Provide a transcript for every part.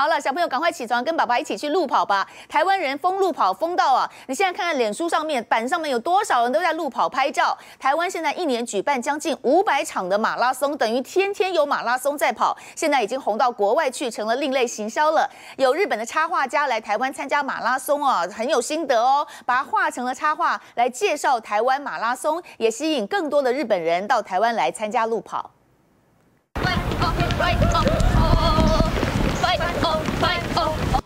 好了，小朋友赶快起床，跟爸爸一起去路跑吧！台湾人疯路跑疯到啊！你现在看看脸书上面板上面有多少人都在路跑拍照。台湾现在一年举办将近五百场的马拉松，等于天天有马拉松在跑。现在已经红到国外去，成了另类行销了。有日本的插画家来台湾参加马拉松啊，很有心得哦，把它画成了插画来介绍台湾马拉松，也吸引更多的日本人到台湾来参加路跑。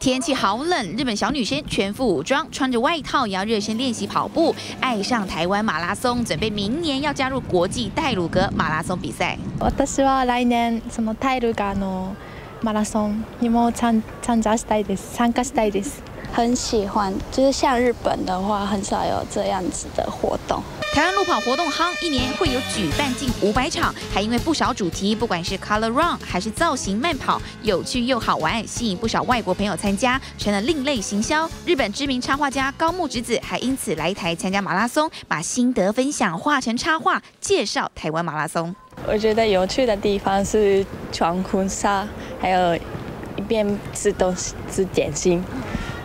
天气好冷，日本小女生全副武装，穿着外套也要热身练习跑步，爱上台湾马拉松，准备明年要加入国际泰鲁格马拉松比赛。私は来年そのタイルガのマラソンにも参参加したいです。参加したいです。很喜欢，就是像日本的话，很少有这样子的活动。 台湾路跑活动夯，一年会有举办近五百场，还因为不少主题，不管是 Color Run 还是造型慢跑，有趣又好玩，吸引不少外国朋友参加，成了另类行销。日本知名插画家高木直子还因此来台参加马拉松，把心得分享画成插画，介绍台湾马拉松。我觉得有趣的地方是穿婚纱，还有一边吃东西吃点心。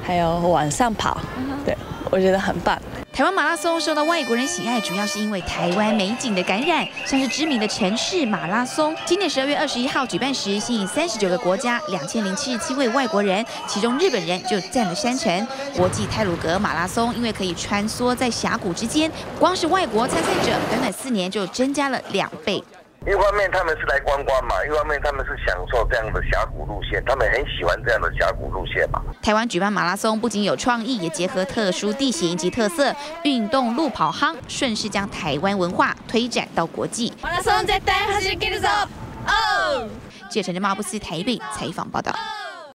还有晚上跑，对我觉得很棒。台湾马拉松受到外国人喜爱，主要是因为台湾美景的感染，像是知名的城市马拉松。今年十二月二十一号举办时，吸引三十九个国家两千零七十七位外国人，其中日本人就占了三成。国际泰鲁格马拉松因为可以穿梭在峡谷之间，光是外国参赛者，短短四年就增加了两倍。一方面他们是来观光嘛，一方面他们是享受这样的峡谷路线，他们很喜欢这样的峡谷路线嘛。台湾举办马拉松不仅有创意，也结合特殊地形及特色，运动路跑夯，顺势将台湾文化推展到国际。马拉松在台，还是 get up，！哦！记者陈振茂不思台北采访报道。